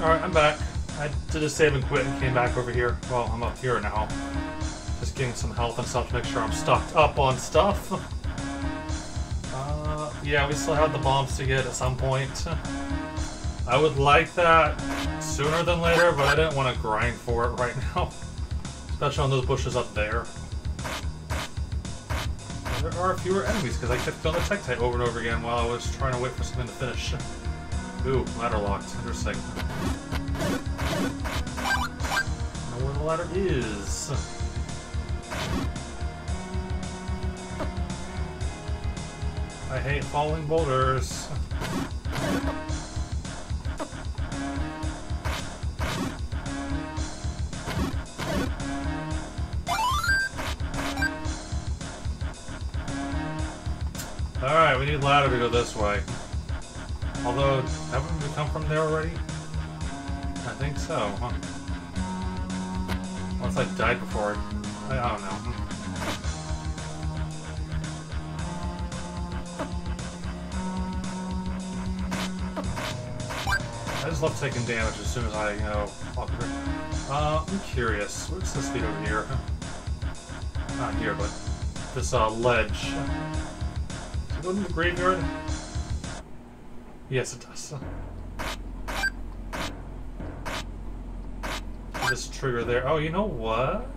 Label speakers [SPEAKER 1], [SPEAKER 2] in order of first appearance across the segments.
[SPEAKER 1] Alright, I'm back. I did a save and quit and came back over here. Well, I'm up here now. Just getting some health and stuff to make sure I'm stocked up on stuff. Uh, yeah, we still have the bombs to get at some point. I would like that sooner than later, but I didn't want to grind for it right now. Especially on those bushes up there. There are fewer enemies because I kept killing the Tektite over and over again while I was trying to wait for something to finish. Ooh, ladder locked. Interesting. know where the ladder is. I hate falling boulders. Alright, we need ladder to go this way. Although, haven't we come from there already? I think so, huh? Unless I died before. I, I don't know. I just love taking damage as soon as I, you know, through. Uh, I'm curious. What's this lead over here? Not here, but this, uh, ledge. Does it to the graveyard? Yes, it does. This trigger there. Oh, you know what?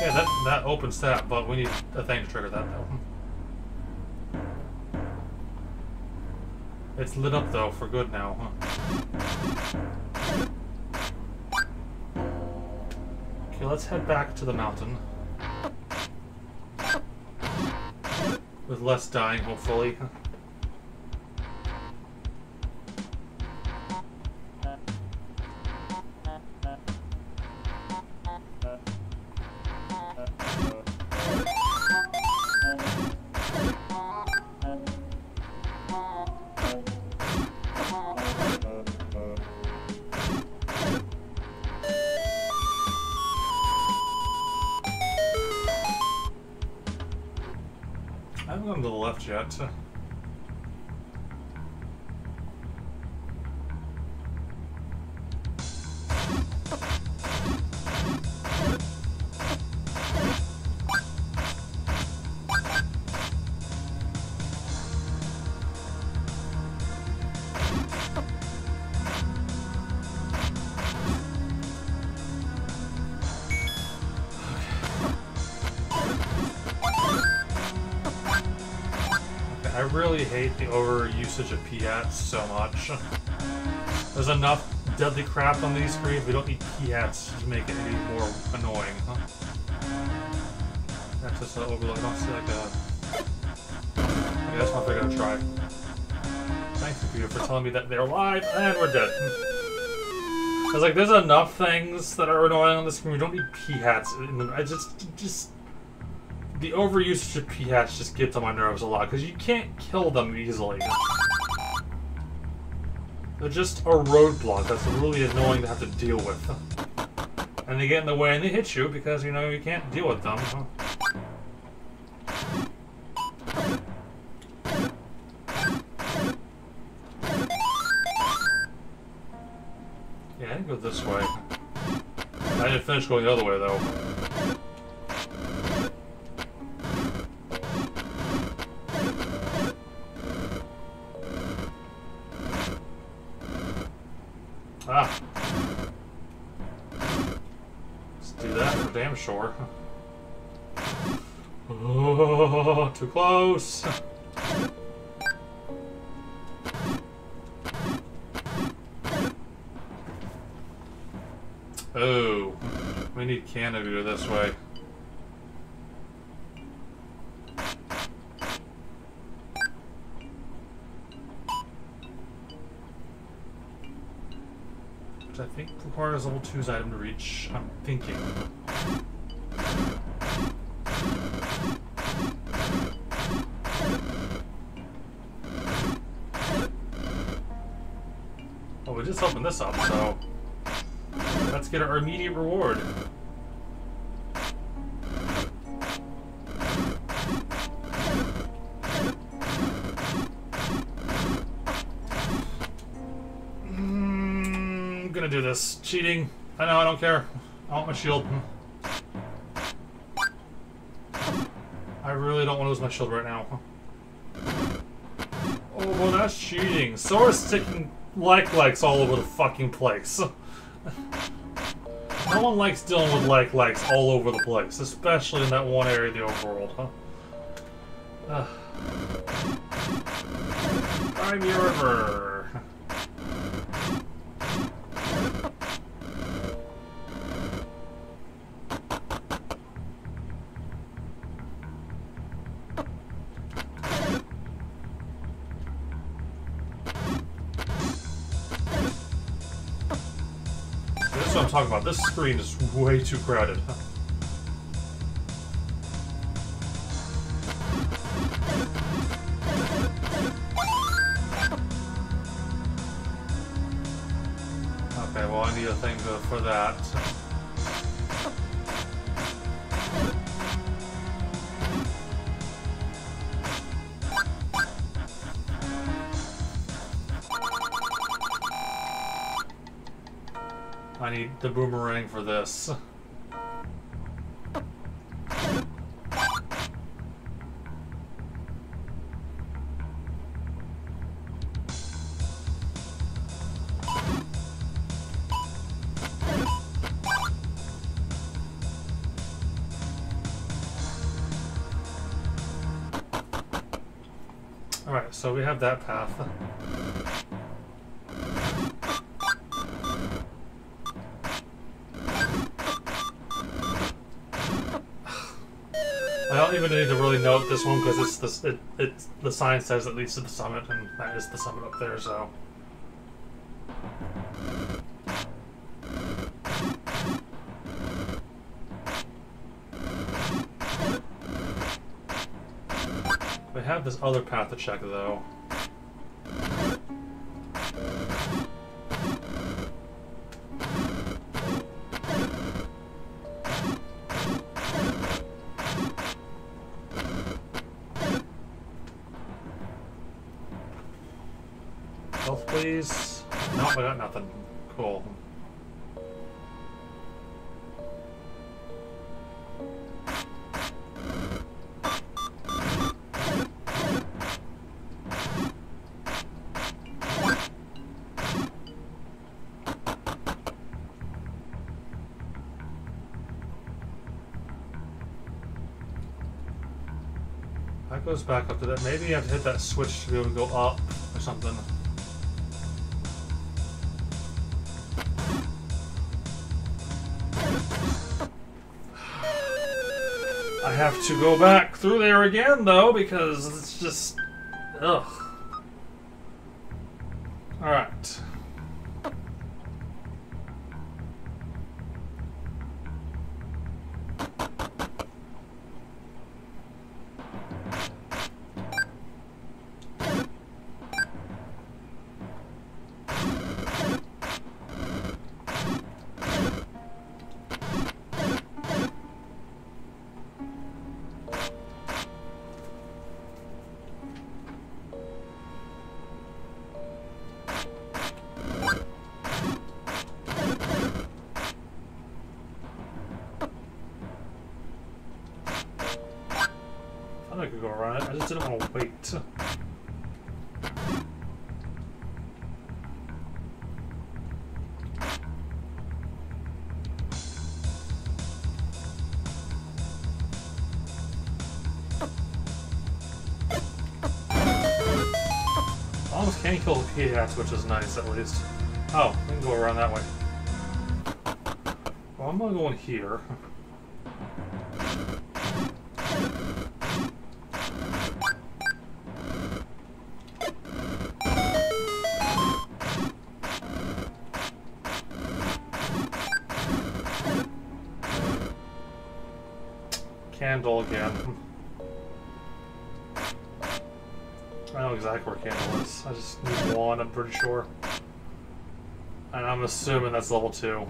[SPEAKER 1] Yeah, that that opens that, but we need a thing to trigger that though. It's lit up though for good now, huh? Okay, let's head back to the mountain. With less dying, hopefully. Really hate the over usage of Peahats so much. There's enough deadly crap on these screens, we don't need Peahats to make it any more annoying, huh? That's just an overlook. I don't see like a. Okay, that's what they're gonna try. Thanks, computer, for telling me that they're alive and we're dead. Was like, there's enough things that are annoying on the screen. We don't need Peahats. I just, just the overuse of Peahats just gets on my nerves a lot because you can't kill them easily. They're just a roadblock that's really annoying to have to deal with. And they get in the way and they hit you because, you know, you can't deal with them. Yeah, I can go this way. I didn't finish going the other way, though. Do that for damn sure. Oh, too close. Oh, we need to this way. Requires level 2's item to reach. I'm thinking. Well, we just opened this up, so let's get our immediate reward. Cheating. I know, I don't care. I want my shield. I really don't want to lose my shield right now. Oh, well, that's cheating. So are sticking like likes all over the fucking place. no one likes dealing with like likes all over the place, especially in that one area of the overworld, huh? Uh. Crimea River. Talking about. This screen is way too crowded. Okay, well I need a thing for that. The boomerang for this. Alright, so we have that path. I don't even need to really note this one because it's the it, it's the sign says it leads to the summit, and that is the summit up there. So. We have this other path to check, though. Back up to that. Maybe you have to hit that switch to be able to go up or something. I have to go back through there again, though, because it's just... Ugh. I just didn't want to wait. Almost can't kill the Peahats, which is nice at least. Oh, we can go around that way. Well, I'm gonna go in here. I know exactly where Candle is. I just need one, I'm pretty sure. And I'm assuming that's level 2.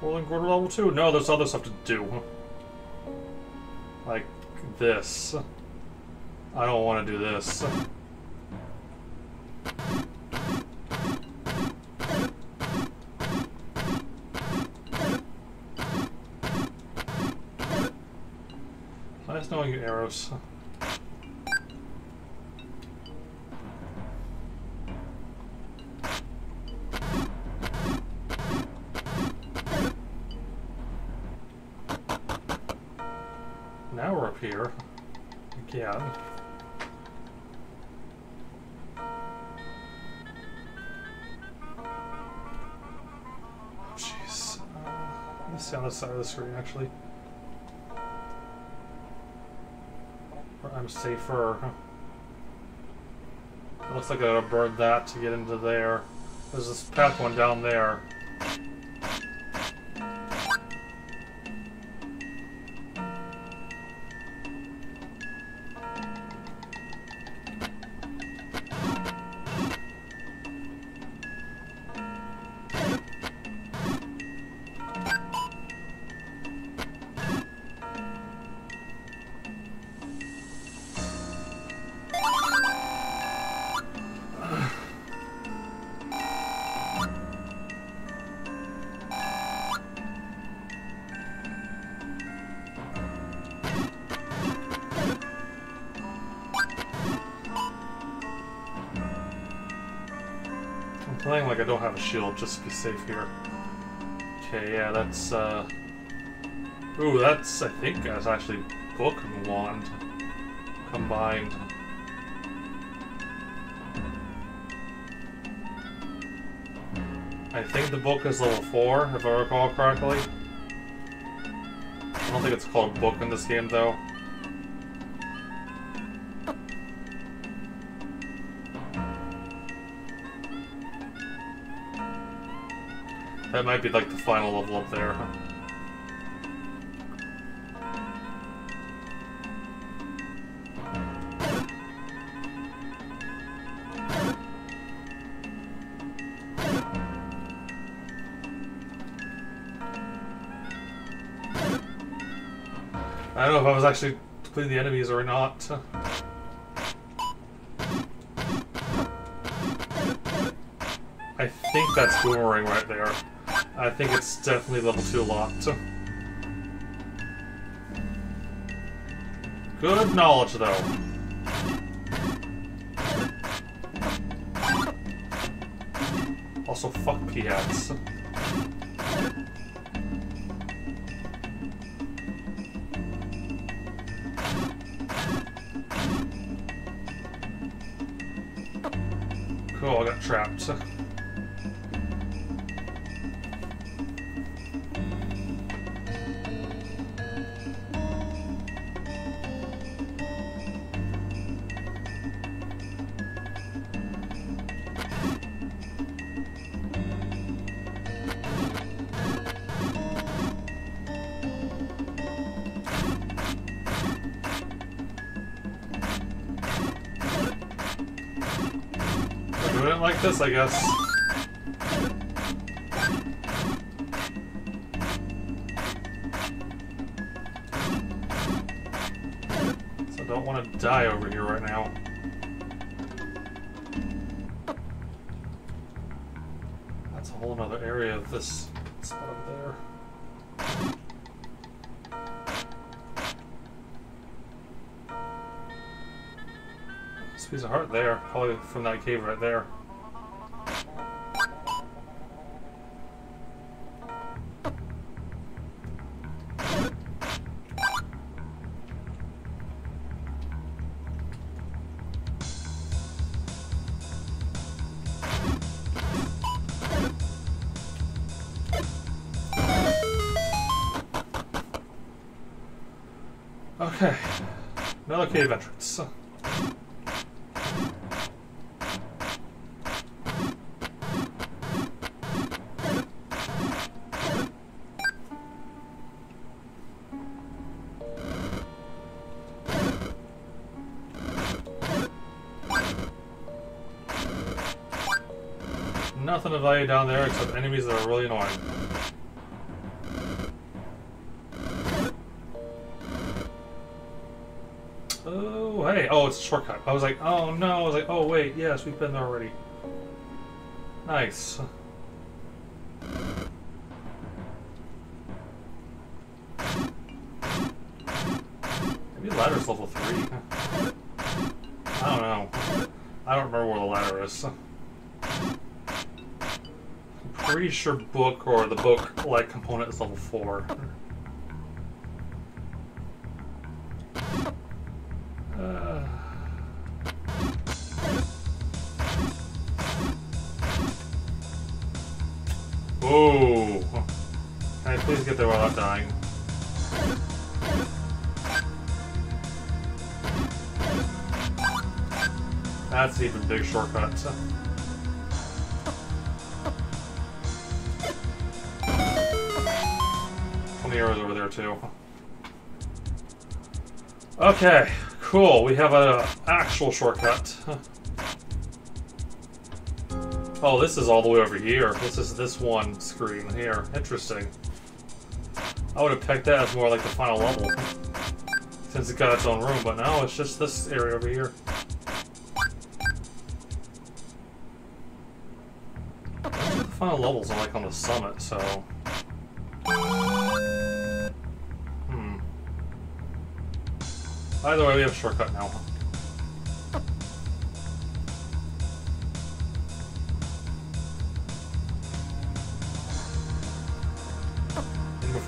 [SPEAKER 1] Well, then go to level 2. No, there's other stuff to do. Like this. I don't want to do this. Nice Arrows. Now we're up here. Again. Jeez. Uh, see on this side of the screen, actually. Safer. It looks like I gotta burn that to get into there. There's this path one down there. Playing like I don't have a shield, just to be safe here. Okay, yeah, that's, uh... Ooh, that's, I think, that's actually Book and Wand combined. I think the book is level 4, if I recall correctly. I don't think it's called book in this game, though. That might be like the final level up there. I don't know if I was actually completing the enemies or not. I think that's Boomerang right there. I think it's definitely level 2 locked. Good knowledge, though. Also, fuck Peahats. I guess. So I don't want to die over here right now. That's a whole other area of this spot over there. Piece of heart there, probably from that cave right there. Down there except enemies that are really annoying. Oh, hey. Oh, it's a shortcut. I was like, oh no. I was like, oh wait, yes, we've been there already. Nice. Maybe level 3. I don't know. I don't remember where the ladder is. I'm pretty sure book or the book like component is level 4. Uh... Oh! Can I please get there without dying? That's even big shortcut. Twenty arrows over there too. Okay, cool. We have an actual shortcut. Oh, this is all the way over here. This is this one screen here. Interesting. I would have picked that as more like the final level. Since it got its own room, but now it's just this area over here. The final levels are like on the summit, so... Either way, we have a shortcut now.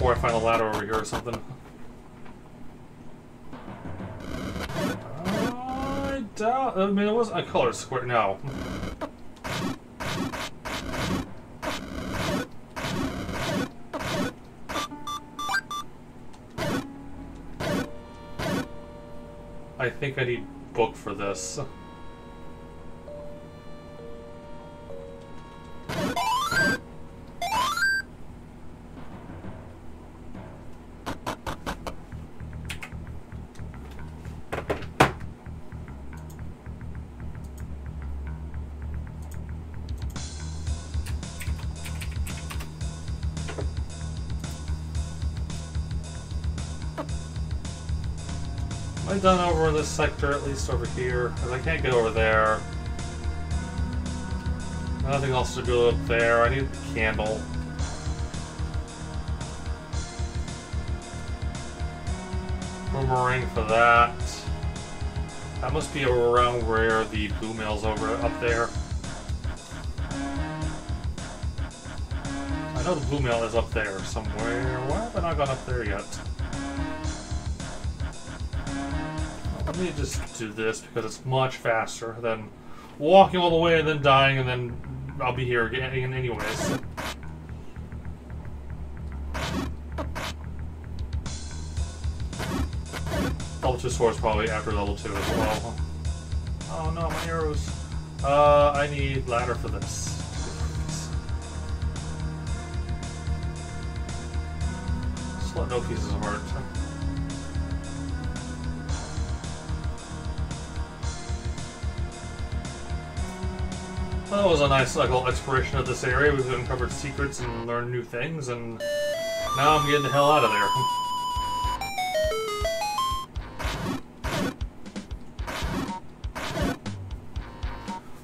[SPEAKER 1] before I find a ladder over here or something. I doubt. I mean, it wasn't a colored square. No. Think I need book for this. This sector, at least over here, because I can't get over there. Nothing else to go up there. I need the candle. Boomerang for that. That must be around where the blue mail's over up there. I know the blue mail is up there somewhere. Why have I not gone up there yet? Me just do this because it's much faster than walking all the way and then dying and then I'll be here again anyways. Level 2 sword is probably after level 2 as well. Oh no, my arrows. Uh, I need ladder for this. Just no pieces of art. Well, that was a nice little exploration of this area. We've uncovered secrets and learned new things, and now I'm getting the hell out of there.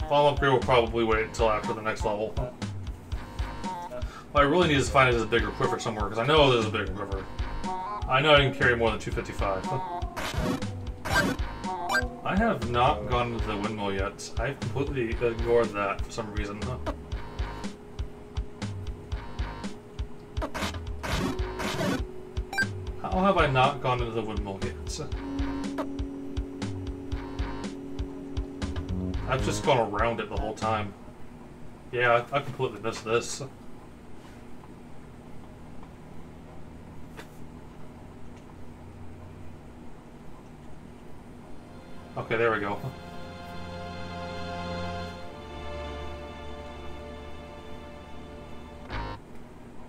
[SPEAKER 1] Follow up here will probably wait until after the next level. What I really need to find is a bigger quiver somewhere, because I know there's a bigger quiver. I know I can carry more than 255. I have not gone to the windmill yet. I've completely ignored that for some reason. How have I not gone into the windmill yet? I've just gone around it the whole time. Yeah, I completely missed this. Okay, there we go.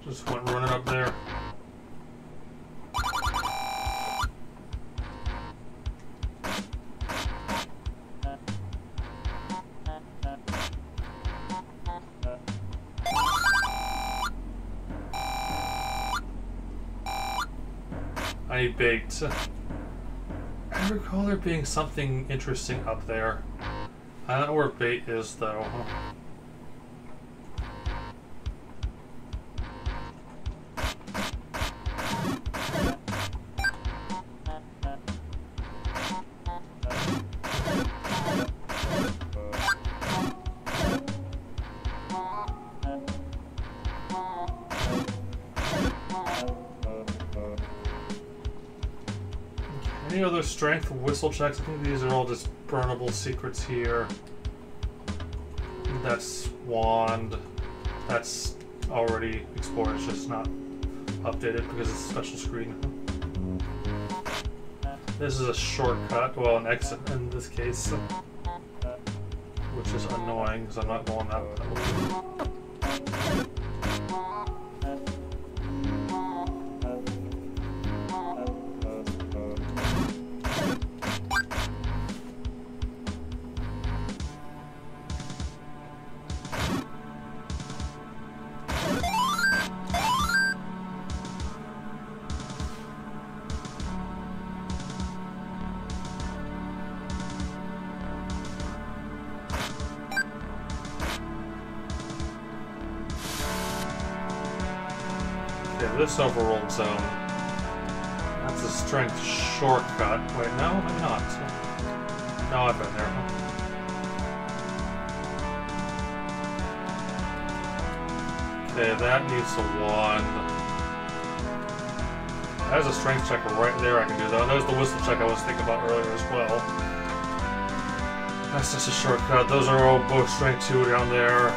[SPEAKER 1] Just went running up there. I need bait recall there being something interesting up there. I don't know where bait is, though. Whistle checks? These are all just burnable secrets here. That's wand. That's already explored, it's just not updated because it's a special screen. This is a shortcut, well an exit in this case. Which is annoying because I'm not going that way. This overworld zone. That's a strength shortcut. Wait, no, maybe not. No, I've been there. Okay, that needs a wand. There's a strength check right there I can do, though. There's the whistle check I was thinking about earlier as well. That's just a shortcut. Those are all both strength 2 down there.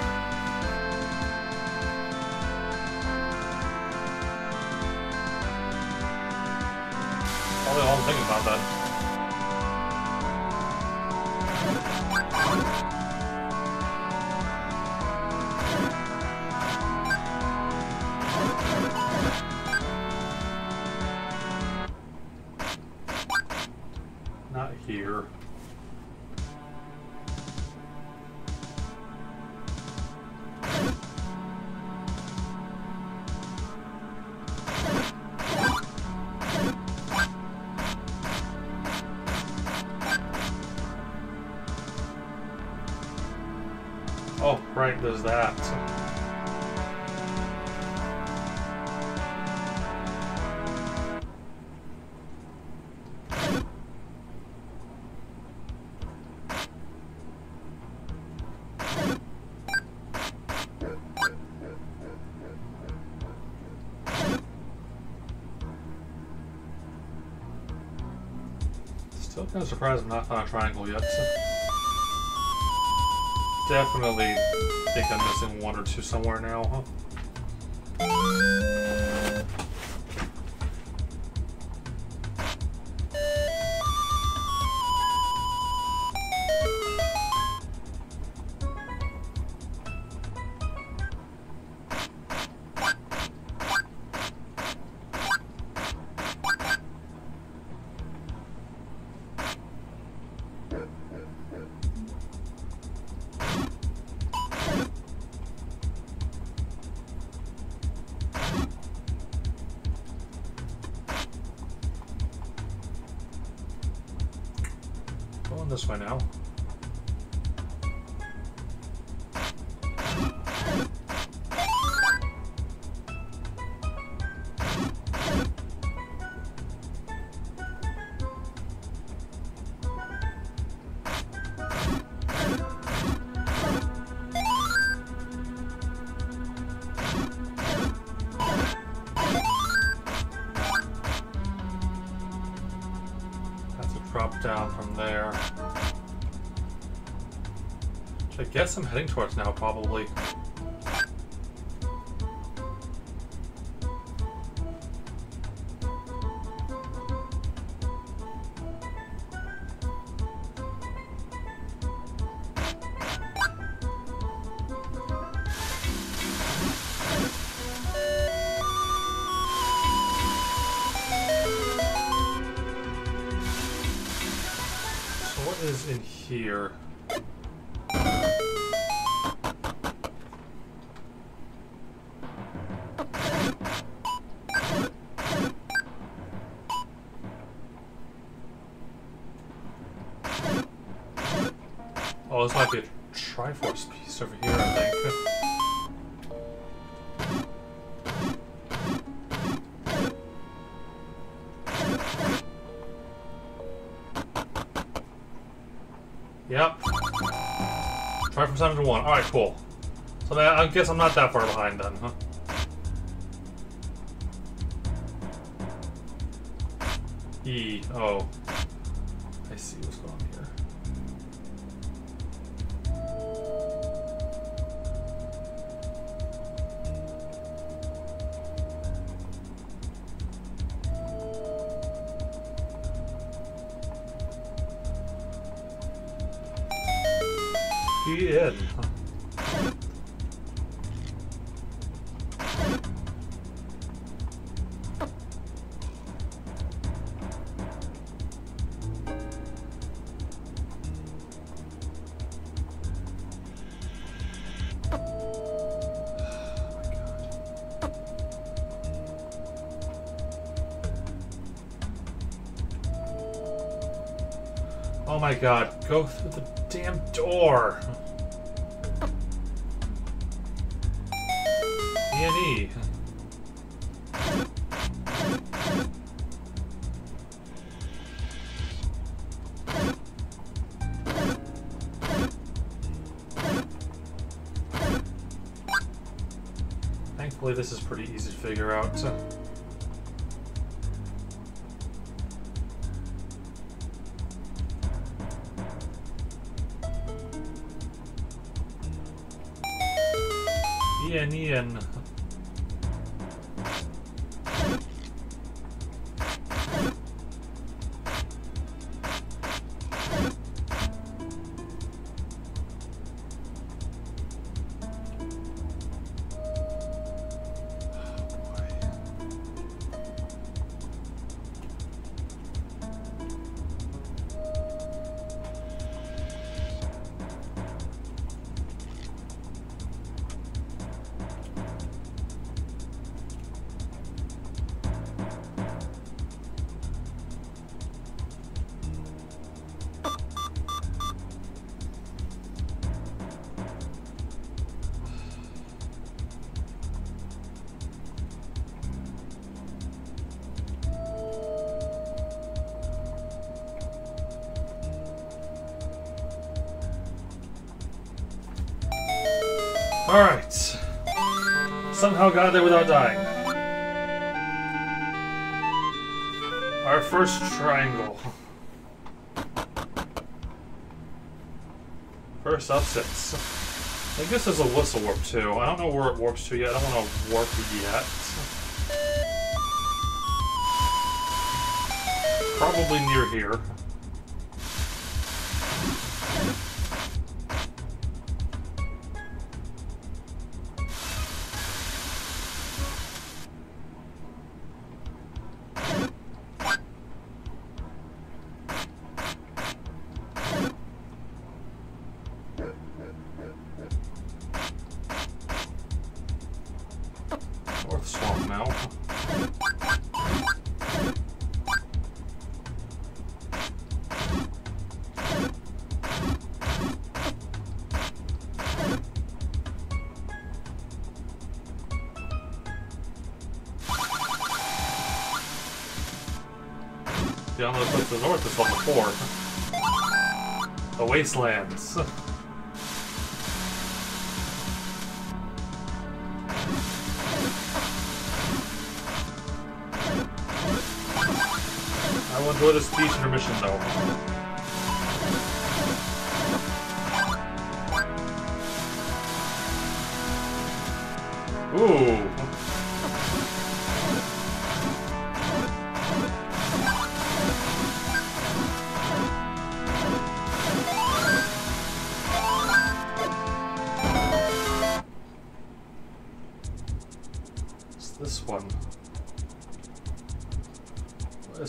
[SPEAKER 1] Kind of surprised I'm not on a triangle yet. Definitely think I'm missing one or two somewhere now, huh? going this way now. Guess I'm heading towards now, probably. Yep. Try from 7 to 1. Alright, cool. So I guess I'm not that far behind then, huh? E. Oh. God, go through the damn door. E and E. Thankfully, this is pretty easy to figure out. Ian, Ian. Got there without dying. Our first triangle. First upsets. I this is a whistle warp too. I don't know where it warps to yet. I don't want to warp yet. Probably near here. Wastelands.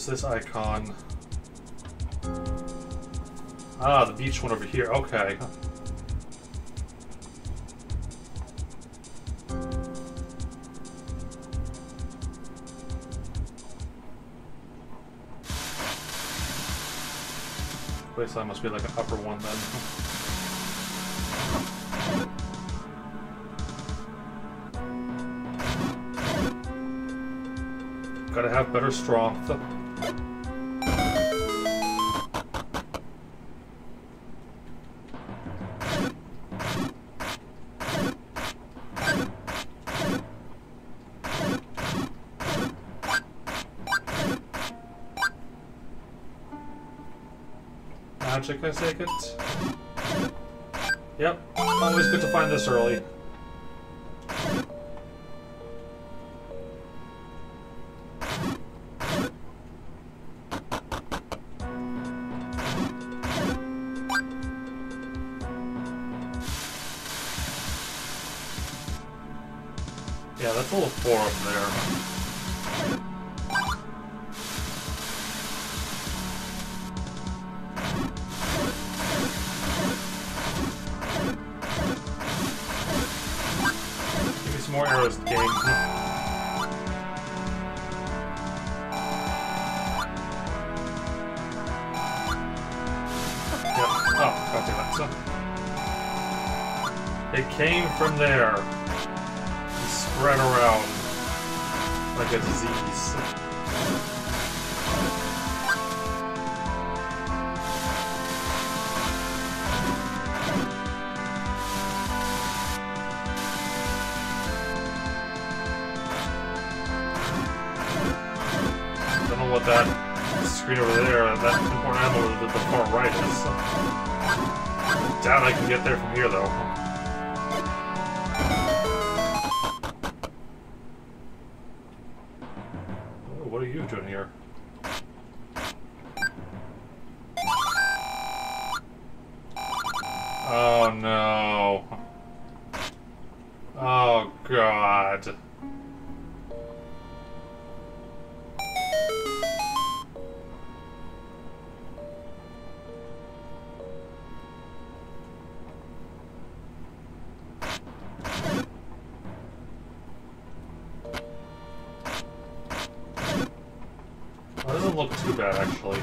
[SPEAKER 1] Is this icon? Ah, the beach one over here. Okay. Wasteland must be like an upper one then. Gotta have better strength. This early. Yeah, that's a little four up there. From there. And spread around like a disease. I don't know what that screen over there, that important ammo to the far right is. Doubt I can get there from here though. Look too bad, actually.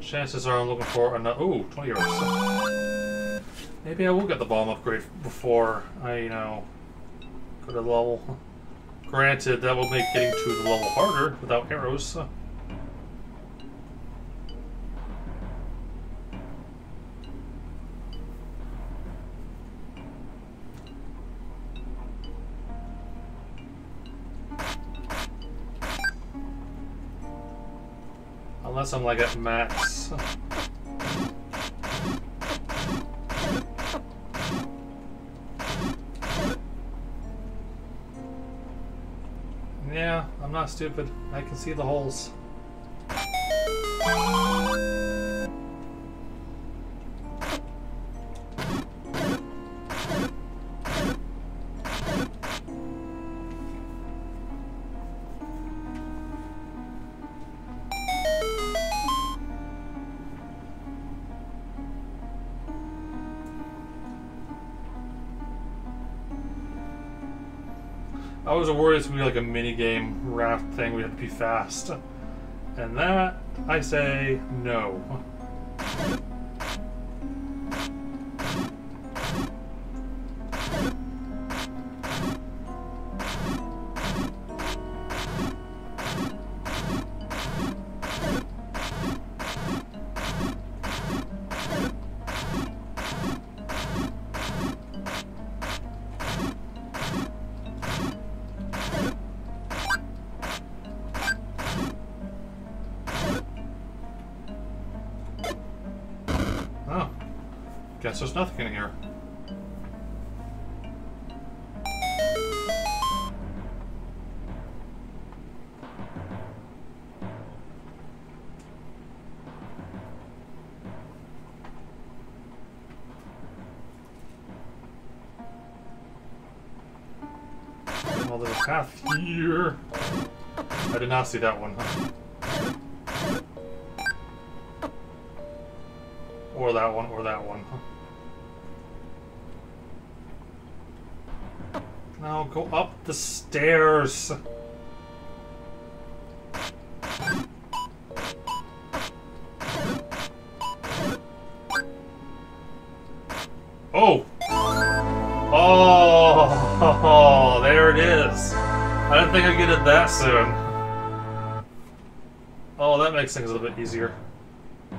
[SPEAKER 1] Chances are I'm looking for another. Ooh, 20 euros. Maybe I will get the bomb upgrade before I, you know, go to the level. Granted, that will make getting to the level harder without arrows. Unless I'm like at max. Yeah, I'm not stupid. I can see the holes. I was worried it's gonna be like a mini game raft thing. We have to be fast, and that I say no. Path here. I did not see that one. Or that one, or that one. Now go up the stairs. Think I'd get it that soon. Oh, that makes things a little bit easier.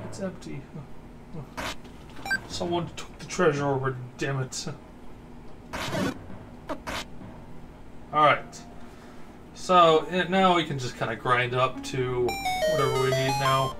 [SPEAKER 1] It's empty. Someone took the treasure over, damn it. Alright. So, now we can just kind of grind up to whatever we need now.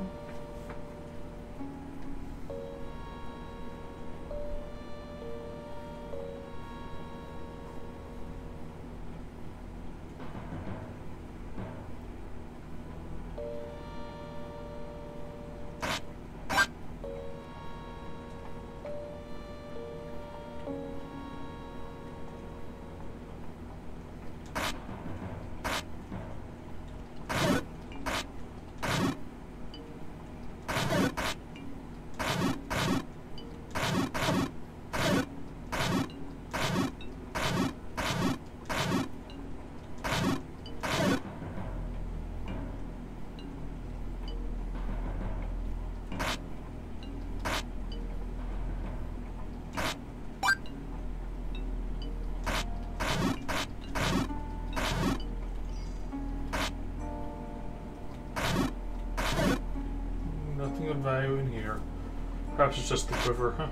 [SPEAKER 1] Perhaps it's just the quiver. Huh.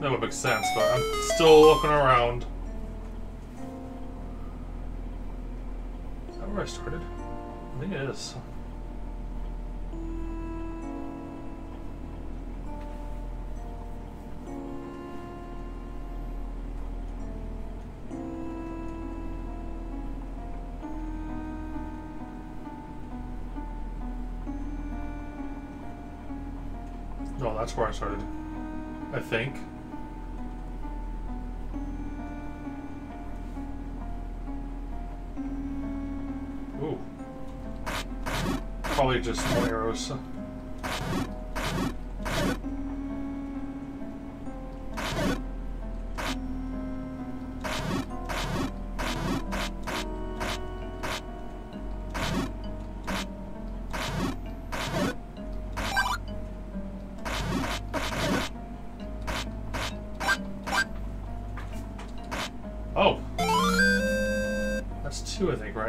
[SPEAKER 1] That would make sense, but I'm still looking around. Is that where I started? I think it is. That's where I started. I think. Ooh. Probably just more arrows.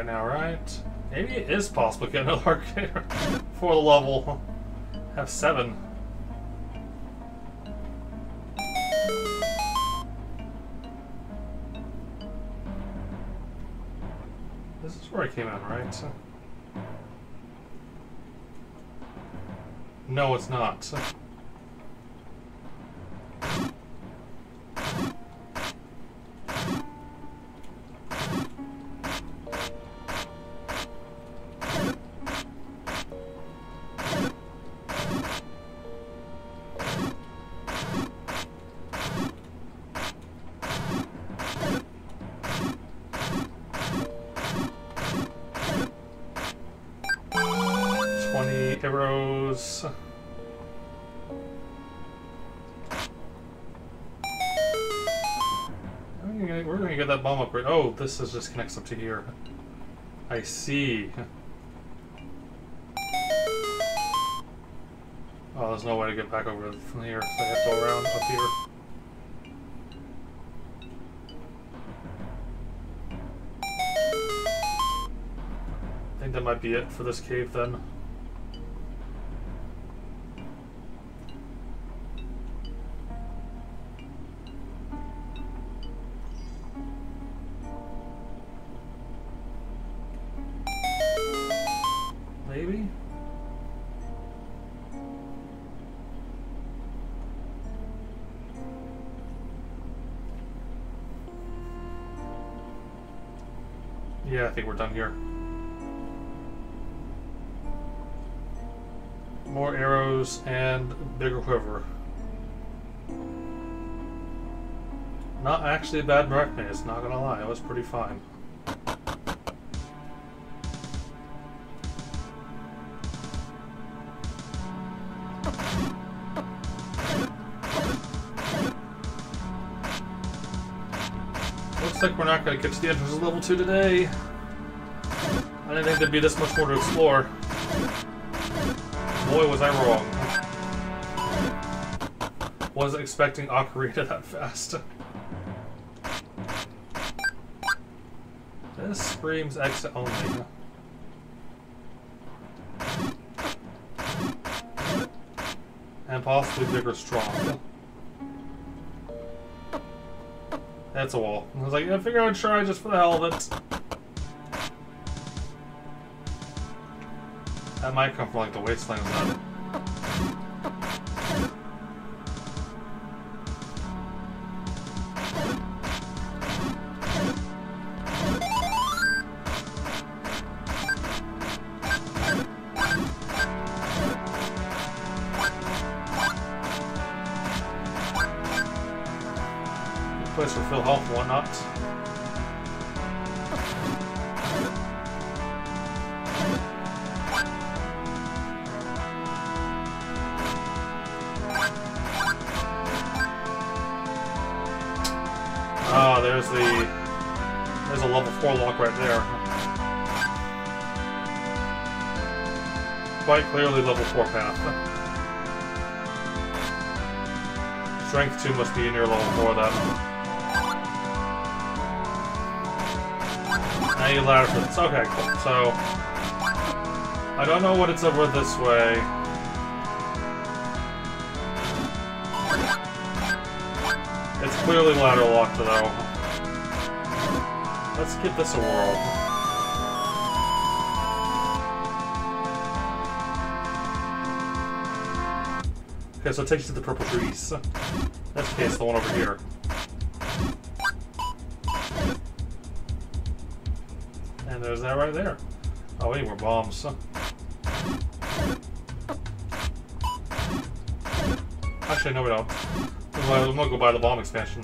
[SPEAKER 1] Right now, right? Maybe it is possible to get another arcade for the level. Have 7. This is where I came out, right? No, it's not. This is just connects up to here. I see. Oh, there's no way to get back over from here, so I have to go around up here. I think that might be it for this cave then. Yeah, I think we're done here. More arrows and bigger quiver. Not actually a bad maze, not gonna lie, it was pretty fine. Looks like we're not going to get to the entrance of level 2 today. I didn't think there'd be this much more to explore. Boy, was I wrong. Wasn't expecting Ocarina that fast. This screams exit only. And possibly bigger strong. That's a wall. I was like, I figure I'd try just for the hell of it. That might come from like the wasteland then. Strength 2 must be in your level 4 then. Now you ladder for this. Okay, cool. So, I don't know what it's over this way. It's clearly ladder locked though. Let's give this a whirl. Okay, so it takes you to the purple trees. Case, the one over here. And there's that right there. Oh, we need more bombs. Actually, no, we don't. I'm gonna go buy the bomb expansion.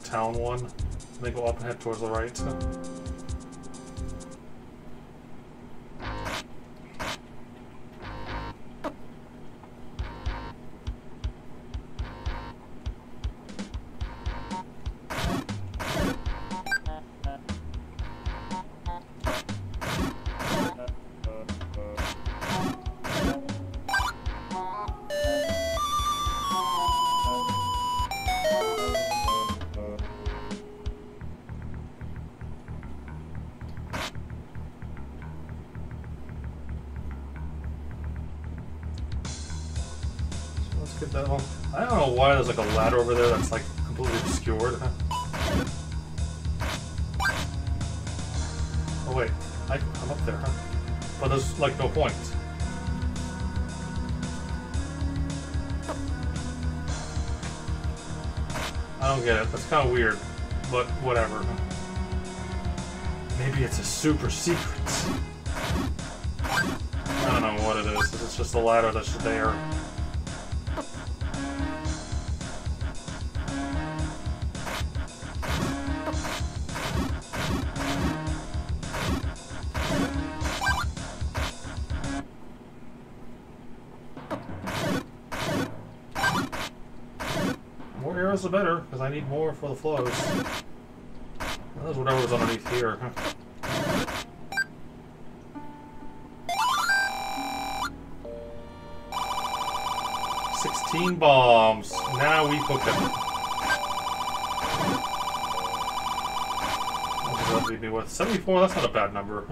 [SPEAKER 1] The town one. And they go up and head towards the right. I don't get it. That's kind of weird, but whatever. Maybe it's a super secret. I don't know what it is. It's just a ladder that's there. Better, because I need more for the flows. That's whatever was underneath here. Sixteen bombs. Now we cook them. What that leave me with? Seventy-four. That's not a bad number.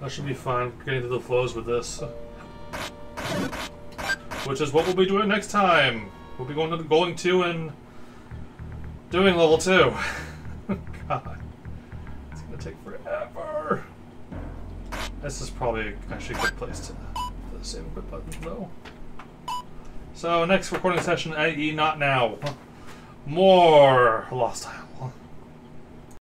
[SPEAKER 1] That should be fine. Getting to the flows with this, which is what we'll be doing next time. We'll be going to going to and doing level two. God, it's gonna take forever. This is probably actually a good place to for the save quit button though. So next recording session, i.e. not now. More Lost Isle.